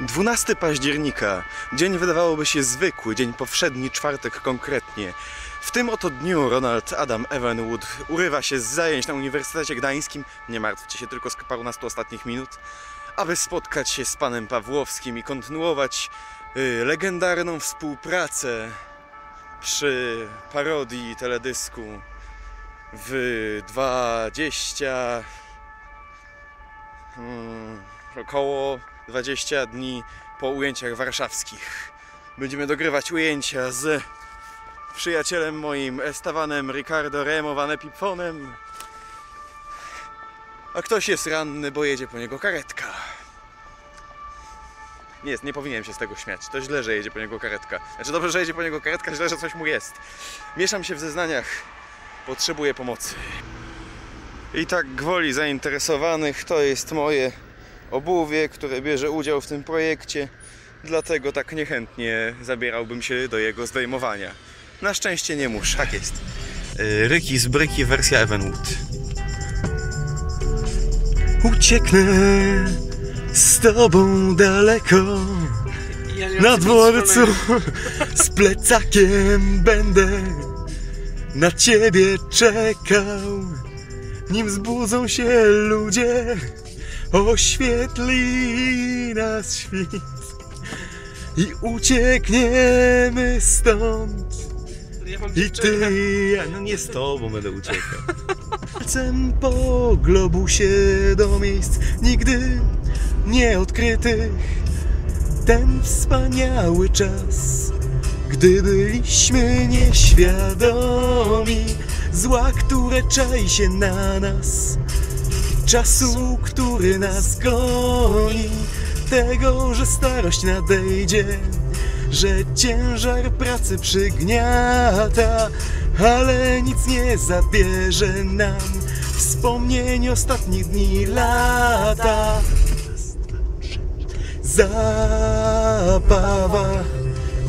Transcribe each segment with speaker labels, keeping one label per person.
Speaker 1: 12 października. Dzień wydawałoby się zwykły, dzień powszedni, czwartek konkretnie. W tym oto dniu Ronald Adam Evanwood urywa się z zajęć na Uniwersytecie Gdańskim. Nie martwcie się tylko z parunastu ostatnich minut. Aby spotkać się z panem Pawłowskim i kontynuować y, legendarną współpracę przy parodii teledysku w 20 hmm, około 20 dni po ujęciach warszawskich. Będziemy dogrywać ujęcia z przyjacielem moim Estawanem Ricardo Remo Van Epifonem. A ktoś jest ranny, bo jedzie po niego karetka. Nie, nie powinienem się z tego śmiać. To źle, że jedzie po niego karetka. Znaczy dobrze, że jedzie po niego karetka, źle, że coś mu jest. Mieszam się w zeznaniach. Potrzebuję pomocy. I tak gwoli zainteresowanych to jest moje obuwie, które bierze udział w tym projekcie. Dlatego tak niechętnie zabierałbym się do jego zdejmowania. Na szczęście nie muszę, tak jest. Yy, Ryki z bryki wersja Evenwood. Ucieknę z tobą daleko na dworcu z plecakiem będę na ciebie czekał nim zbudzą się ludzie oświetli nas świt i uciekniemy stąd i ty, ja no nie z tobą będę uciekał. Palcem po globusie do miejsc nigdy nieodkrytych. Ten wspaniały czas, gdy byliśmy nieświadomi zła, które czai się na nas. Czasu, który nas goni, tego, że starość nadejdzie że ciężar pracy przygniata, ale nic nie zabierze nam. Wspomnień ostatnich dni lata. Zabawa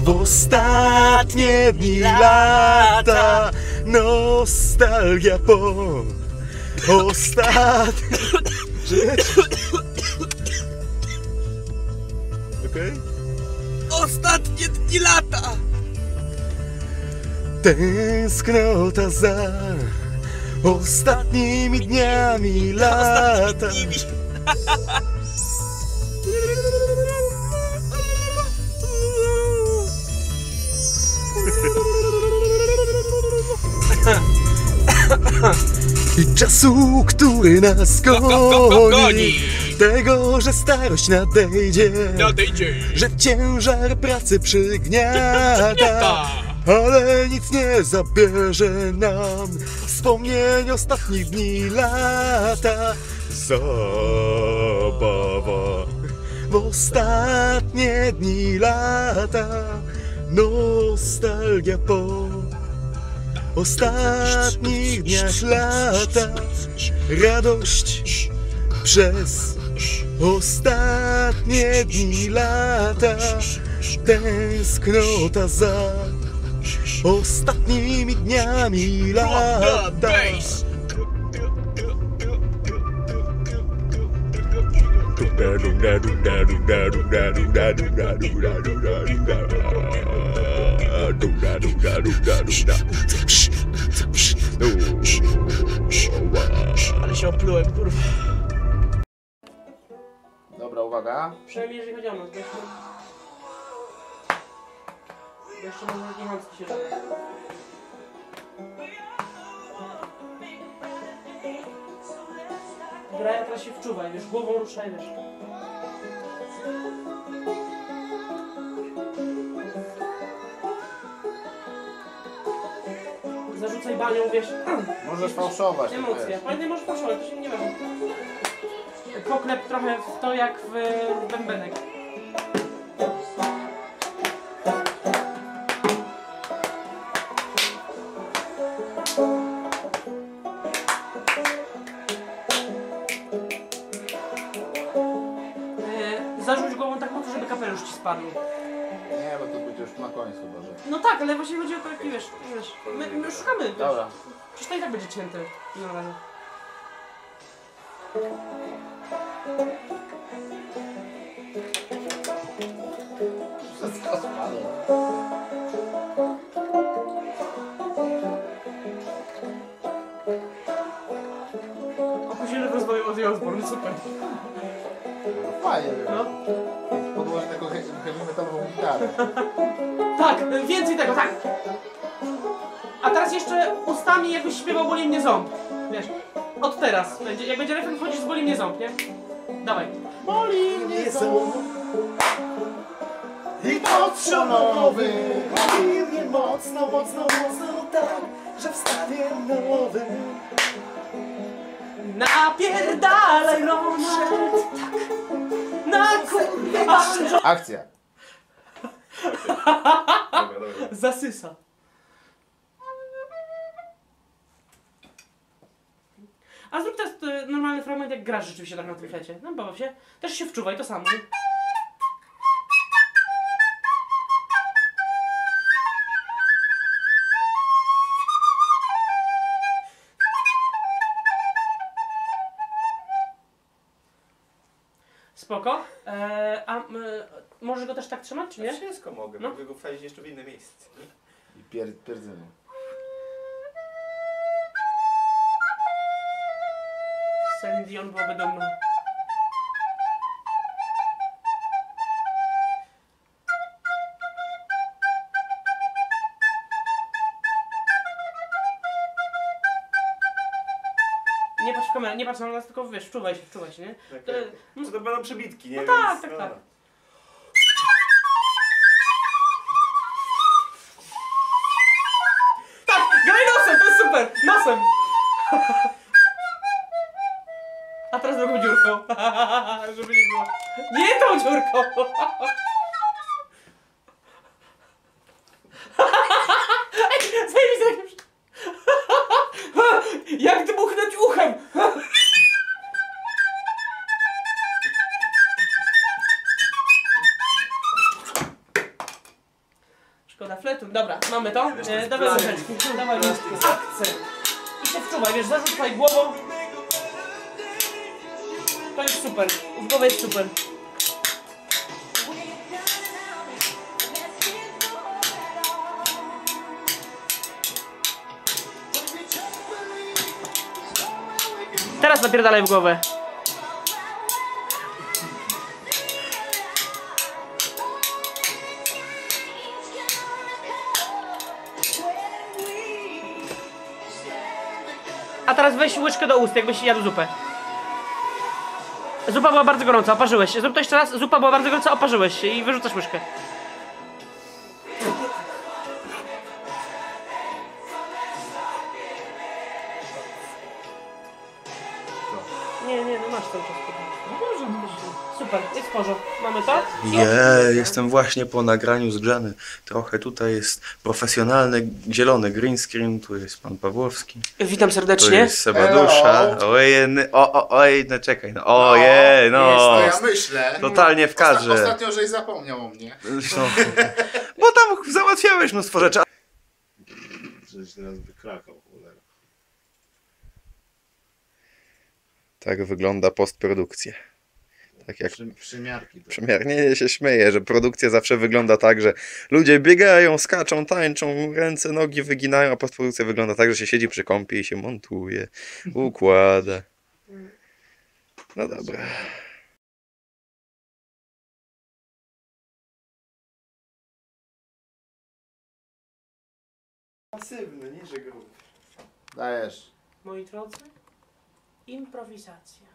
Speaker 1: w ostatnie dni lata, nostalgia po ostatnim. Okej?
Speaker 2: Ostatnie dni lata!
Speaker 1: Tęsknota za ostatnimi dniami lata.
Speaker 2: Nimi.
Speaker 1: Czasu, który nas
Speaker 2: go, go, go,
Speaker 1: goni. Tego, że starość nadejdzie.
Speaker 2: Nadejdzie!
Speaker 1: Że ciężar pracy przygniata.
Speaker 2: Ta.
Speaker 1: Ale nic nie zabierze nam wspomnień ostatnich dni lata. Zabawa w ostatnie dni lata. Nostalgia po ostatnich dniach lata. Radość przez ostatnie dni lata. Tęsknota za ostatnimi dniami lata.
Speaker 2: Ale się oplułem, kurwa.
Speaker 3: Dobra, uwaga.
Speaker 2: Przynajmniej jeżeli chodzi o nas, bo jeszcze... Bo jeszcze może Niechomski się żyje. Dobra, ja teraz się wczuwaj, wiesz, głową ruszaj, wiesz. Zarzucaj banią, wiesz,
Speaker 3: Możesz fałszować.
Speaker 2: emocje.
Speaker 3: wiesz.
Speaker 2: Pamiętaj, możesz posłuchać, to się nie ważne. Poklep trochę w to jak w bębenek. Zarzuć głową tak mocno, żeby kapelusz ci spadł.
Speaker 3: Nie, bo to będzie już na koniec chyba, że...
Speaker 2: No tak, ale właśnie chodzi o to, jak wiesz, wiesz my, my szukamy, wiesz.
Speaker 3: Dobra.
Speaker 2: Przecież to i tak będzie cięte innym razem.
Speaker 3: Ale...
Speaker 2: Opóźniony w rozwoju Ozzy Osbourne, super.
Speaker 3: No fajnie,
Speaker 2: No.
Speaker 3: no. Taką he- heavy metalową gitarę.
Speaker 2: Tak, więcej tego, tak. A teraz jeszcze ustami jakbyś śpiewał Boli mnie ząb. Wiesz, od teraz. Będzie, jak będzie refren wchodzisz z Boli mnie ząb, nie? Dawaj. Boli mnie ząb.
Speaker 1: I potrzebowy Boli mnie mocno, mocno, mocno tak Że wstawię nowy
Speaker 2: Napierdalaj Ronald. Na kurwa.
Speaker 3: Akcja.
Speaker 4: Dobra, dobra.
Speaker 2: Zasysa. A zrób teraz e, normalny fragment, jak grasz rzeczywiście tak na tym flecie. No baw się. Też się wczuwaj, to samo. Spoko. Możesz go też tak trzymać, czy
Speaker 4: Ja
Speaker 2: nie?
Speaker 4: wszystko mogę,
Speaker 2: No.
Speaker 4: mogę go wsadzić jeszcze w inne miejsce.
Speaker 3: I pier, pierdzenie.
Speaker 2: Celine Dion byłaby dumna. Nie patrz w kamerę, nie patrz na nas, tylko wiesz, wczuwaj się, wczuwaj się, nie? To,
Speaker 4: Co to będą przebitki, nie?
Speaker 2: No tak,
Speaker 4: Więc,
Speaker 2: tak,
Speaker 4: no.
Speaker 2: tak. tak, nosem! A teraz drugą dziurką, żeby nie było. Nie tą dziurką! Zajmij się Jak dmuchnąć uchem! Szkoda fletu. Dobra, mamy to. E, dawaj. Dawaj. Akcent. Się wczuwaj, wiesz, zarzucaj głową. To jest super. W głowie jest super. Teraz napierdalaj w głowę. A teraz weź łyżkę do ust, jakbyś jadł zupę. Zupa była bardzo gorąca, oparzyłeś się. Zrób to jeszcze raz. Zupa była bardzo gorąca, oparzyłeś się i wyrzucasz łyżkę. Nie, nie, no masz cały czas. No dobrze, Super, jest w porządku. Mamy to?
Speaker 4: Je, jestem właśnie po nagraniu zgrzany. Trochę tutaj jest profesjonalny, zielony green screen, tu jest pan Pawłowski,
Speaker 2: Witam
Speaker 4: tu
Speaker 2: serdecznie.
Speaker 4: jest Sebadusza. Ojej, o, o, oj, no czekaj, no ojej, no.
Speaker 3: To ja myślę.
Speaker 4: Totalnie w kadrze.
Speaker 3: Osta- Ostatnio, żeś zapomniał o mnie.
Speaker 4: No. Bo tam załatwiałeś mnóstwo rzeczy.
Speaker 3: Żeś teraz wykrakał,
Speaker 4: Tak wygląda postprodukcja. Tak jak
Speaker 3: Przy, przymiarki. To.
Speaker 4: Przymiarnie się śmieję, że produkcja zawsze wygląda tak, że ludzie biegają, skaczą, tańczą, ręce, nogi wyginają, a postprodukcja wygląda tak, że się siedzi przy kąpie i się montuje, układa. No dobra. Pasywny, nie że gruby.
Speaker 3: Dajesz.
Speaker 2: Moi drodzy, Improvisacja.